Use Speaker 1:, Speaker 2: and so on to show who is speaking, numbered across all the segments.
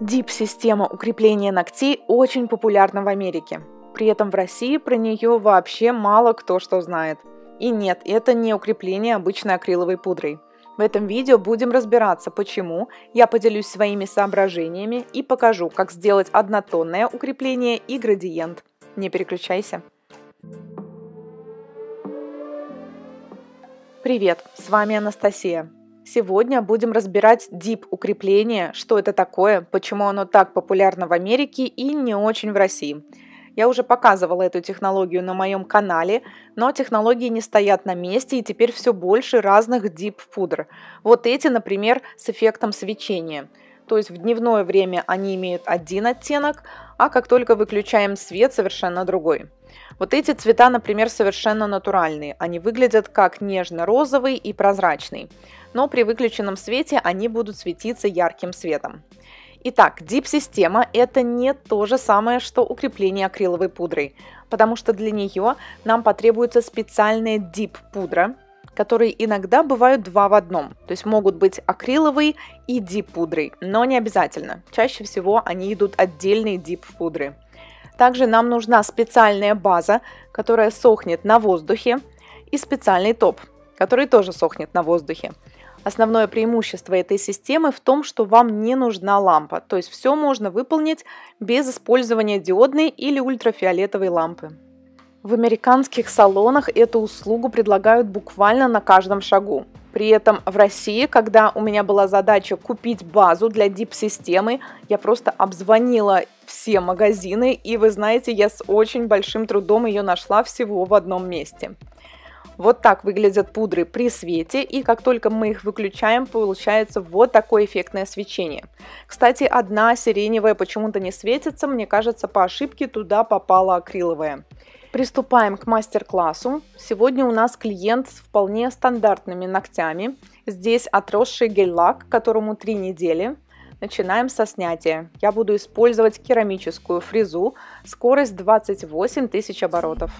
Speaker 1: Дип-система укрепления ногтей очень популярна в Америке. При этом в России про нее вообще мало кто что знает. И нет, это не укрепление обычной акриловой пудрой. В этом видео будем разбираться, почему, я поделюсь своими соображениями и покажу, как сделать однотонное укрепление и градиент. Не переключайся. Привет, с вами Анастасия. Сегодня будем разбирать дип укрепление, что это такое, почему оно так популярно в Америке и не очень в России. Я уже показывала эту технологию на моем канале, но технологии не стоят на месте и теперь все больше разных дип пудр. Вот эти, например, с эффектом свечения. То есть в дневное время они имеют один оттенок, а как только выключаем свет, совершенно другой. Вот эти цвета, например, совершенно натуральные. Они выглядят как нежно-розовый и прозрачный. Но при выключенном свете они будут светиться ярким светом. Итак, дип-система – это не то же самое, что укрепление акриловой пудрой, потому что для нее нам потребуется специальная дип-пудра, которые иногда бывают два в одном, то есть могут быть акриловые и дип-пудрой, но не обязательно. Чаще всего они идут отдельные дип-пудры. Также нам нужна специальная база, которая сохнет на воздухе, и специальный топ, который тоже сохнет на воздухе. Основное преимущество этой системы в том, что вам не нужна лампа, то есть все можно выполнить без использования диодной или ультрафиолетовой лампы. В американских салонах эту услугу предлагают буквально на каждом шагу. При этом в России, когда у меня была задача купить базу для дип-системы, я просто обзвонила все магазины, и вы знаете, я с очень большим трудом ее нашла всего в одном месте. Вот так выглядят пудры при свете, и как только мы их выключаем, получается вот такое эффектное свечение. Кстати, одна сиреневая почему-то не светится, мне кажется, по ошибке туда попала акриловая. Приступаем к мастер-классу. Сегодня у нас клиент с вполне стандартными ногтями. Здесь отросший гель-лак, которому 3 недели. Начинаем со снятия. Я буду использовать керамическую фрезу, скорость 28 тысяч оборотов.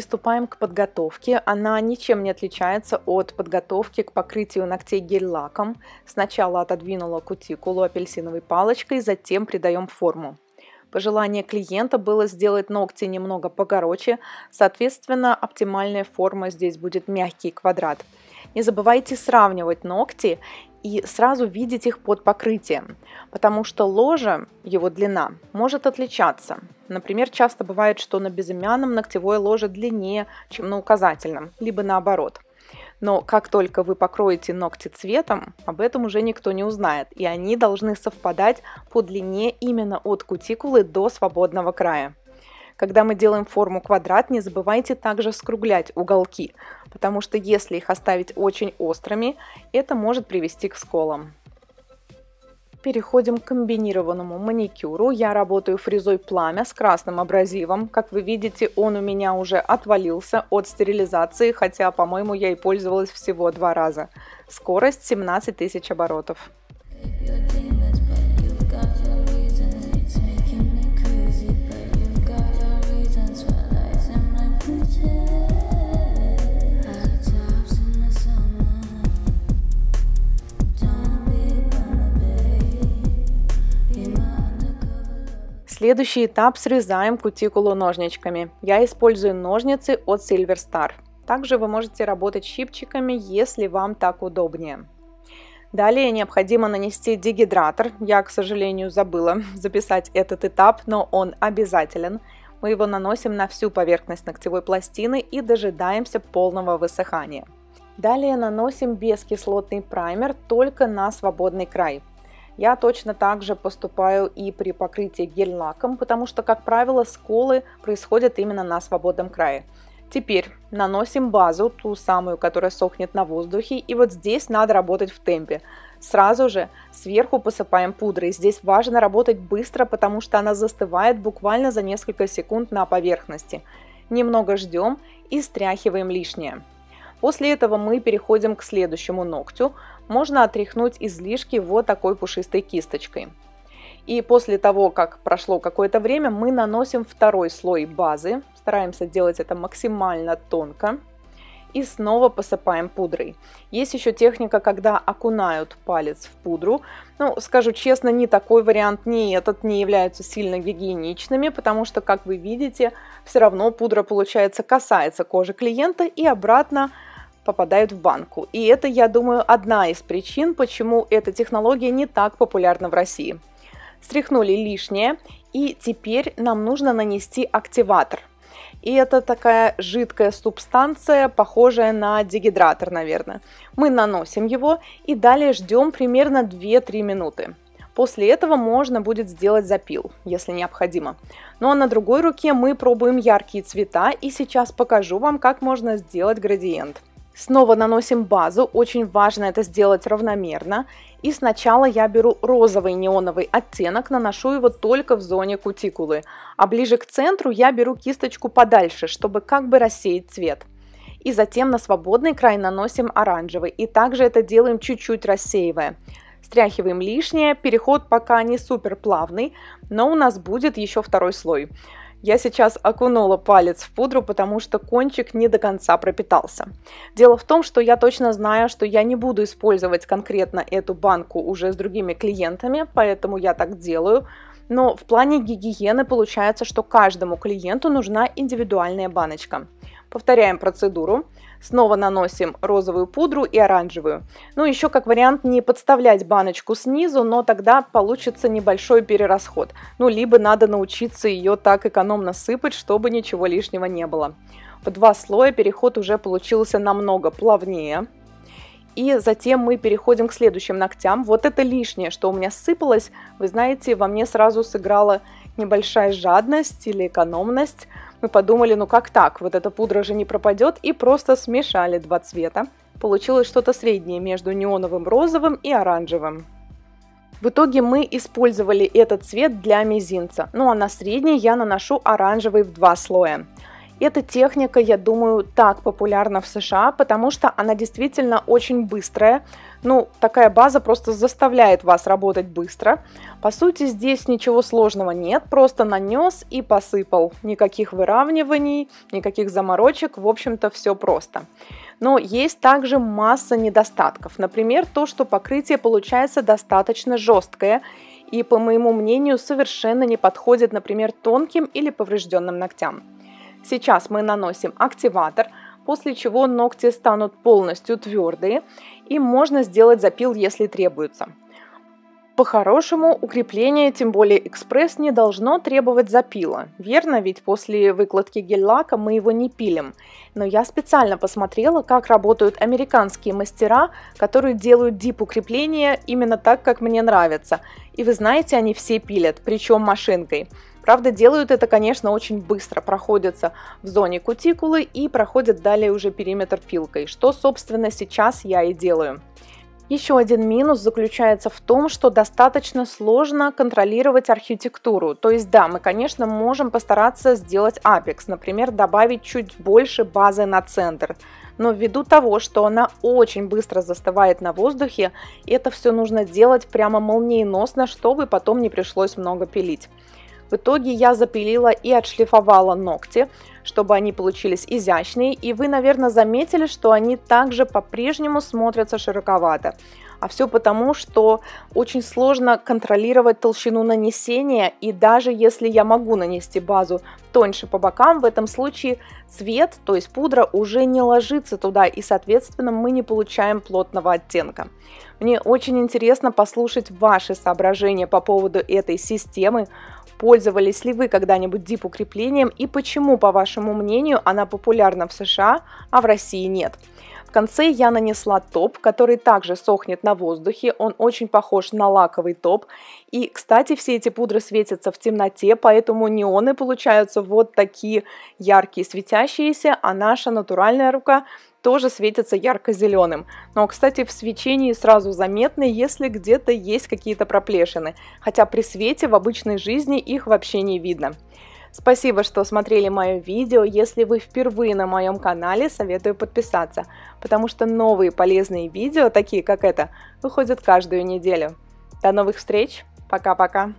Speaker 1: Приступаем к подготовке. Она ничем не отличается от подготовки к покрытию ногтей гель-лаком. Сначала отодвинула кутикулу апельсиновой палочкой, затем придаем форму. Пожелание клиента было сделать ногти немного покороче, соответственно, оптимальная форма здесь будет мягкий квадрат. Не забывайте сравнивать ногти и сразу видеть их под покрытием, потому что ложа, его длина, может отличаться. Например, часто бывает, что на безымянном ногтевое ложе длиннее, чем на указательном, либо наоборот. Но как только вы покроете ногти цветом, об этом уже никто не узнает, и они должны совпадать по длине именно от кутикулы до свободного края. Когда мы делаем форму квадрат, не забывайте также скруглять уголки, потому что если их оставить очень острыми, это может привести к сколам. Переходим к комбинированному маникюру. Я работаю фрезой пламя с красным абразивом. Как вы видите, он у меня уже отвалился от стерилизации, хотя, по-моему, я и пользовалась всего два раза. Скорость 17 тысяч оборотов. Следующий этап срезаем кутикулу ножничками. Я использую ножницы от Silver Star. Также вы можете работать щипчиками, если вам так удобнее. Далее необходимо нанести дегидратор. Я, к сожалению, забыла записать этот этап, но он обязателен. Мы его наносим на всю поверхность ногтевой пластины и дожидаемся полного высыхания. Далее наносим бескислотный праймер только на свободный край. Я точно так же поступаю и при покрытии гель-лаком, потому что, как правило, сколы происходят именно на свободном крае. Теперь наносим базу, ту самую, которая сохнет на воздухе, и вот здесь надо работать в темпе. Сразу же сверху посыпаем пудрой. Здесь важно работать быстро, потому что она застывает буквально за несколько секунд на поверхности. Немного ждем и стряхиваем лишнее. После этого мы переходим к следующему ногтю. Можно отряхнуть излишки вот такой пушистой кисточкой. И после того, как прошло какое-то время, мы наносим второй слой базы. Стараемся делать это максимально тонко. И снова посыпаем пудрой. Есть еще техника, когда окунают палец в пудру. Ну, скажу честно, ни такой вариант, ни этот не являются сильно гигиеничными, потому что, как вы видите, все равно пудра, получается, касается кожи клиента и обратно попадают в банку. И это, я думаю, одна из причин, почему эта технология не так популярна в России стряхнули лишнее, и теперь нам нужно нанести активатор. И это такая жидкая субстанция, похожая на дегидратор, наверное. Мы наносим его и далее ждем примерно 2-3 минуты. После этого можно будет сделать запил, если необходимо. Ну а на другой руке мы пробуем яркие цвета и сейчас покажу вам, как можно сделать градиент. Снова наносим базу, очень важно это сделать равномерно. И сначала я беру розовый неоновый оттенок, наношу его только в зоне кутикулы, а ближе к центру я беру кисточку подальше, чтобы как бы рассеять цвет. И затем на свободный край наносим оранжевый, и также это делаем чуть-чуть рассеивая. Стряхиваем лишнее, переход пока не супер плавный, но у нас будет еще второй слой. Я сейчас окунула палец в пудру, потому что кончик не до конца пропитался. Дело в том, что я точно знаю, что я не буду использовать конкретно эту банку уже с другими клиентами, поэтому я так делаю. Но в плане гигиены получается, что каждому клиенту нужна индивидуальная баночка. Повторяем процедуру. Снова наносим розовую пудру и оранжевую. Ну, еще как вариант не подставлять баночку снизу, но тогда получится небольшой перерасход. Ну, либо надо научиться ее так экономно сыпать, чтобы ничего лишнего не было. В два слоя переход уже получился намного плавнее. И затем мы переходим к следующим ногтям. Вот это лишнее, что у меня сыпалось, вы знаете, во мне сразу сыграла небольшая жадность или экономность. Мы подумали, ну как так, вот эта пудра же не пропадет, и просто смешали два цвета. Получилось что-то среднее между неоновым розовым и оранжевым. В итоге мы использовали этот цвет для мизинца. Ну а на средний я наношу оранжевый в два слоя. Эта техника, я думаю, так популярна в США, потому что она действительно очень быстрая. Ну, такая база просто заставляет вас работать быстро. По сути, здесь ничего сложного нет, просто нанес и посыпал. Никаких выравниваний, никаких заморочек, в общем-то, все просто. Но есть также масса недостатков. Например, то, что покрытие получается достаточно жесткое и, по моему мнению, совершенно не подходит, например, тонким или поврежденным ногтям. Сейчас мы наносим активатор, после чего ногти станут полностью твердые и можно сделать запил, если требуется. По-хорошему, укрепление, тем более экспресс, не должно требовать запила. Верно, ведь после выкладки гель-лака мы его не пилим. Но я специально посмотрела, как работают американские мастера, которые делают дип-укрепление именно так, как мне нравится. И вы знаете, они все пилят, причем машинкой. Правда, делают это, конечно, очень быстро, проходятся в зоне кутикулы и проходят далее уже периметр пилкой, что, собственно, сейчас я и делаю. Еще один минус заключается в том, что достаточно сложно контролировать архитектуру. То есть да, мы, конечно, можем постараться сделать апекс, например, добавить чуть больше базы на центр. Но ввиду того, что она очень быстро застывает на воздухе, это все нужно делать прямо молниеносно, чтобы потом не пришлось много пилить. В итоге я запилила и отшлифовала ногти, чтобы они получились изящные, и вы, наверное, заметили, что они также по-прежнему смотрятся широковато. А все потому, что очень сложно контролировать толщину нанесения, и даже если я могу нанести базу тоньше по бокам, в этом случае цвет, то есть пудра, уже не ложится туда, и, соответственно, мы не получаем плотного оттенка. Мне очень интересно послушать ваши соображения по поводу этой системы. Пользовались ли вы когда-нибудь дип-укреплением и почему, по вашему мнению, она популярна в США, а в России нет? В конце я нанесла топ, который также сохнет на воздухе, он очень похож на лаковый топ. И, кстати, все эти пудры светятся в темноте, поэтому неоны получаются вот такие яркие, светящиеся, а наша натуральная рука тоже светится ярко-зеленым. Но, кстати, в свечении сразу заметно, если где-то есть какие-то проплешины, хотя при свете в обычной жизни их вообще не видно. Спасибо, что смотрели мое видео. Если вы впервые на моем канале, советую подписаться, потому что новые полезные видео, такие как это, выходят каждую неделю. До новых встреч. Пока-пока.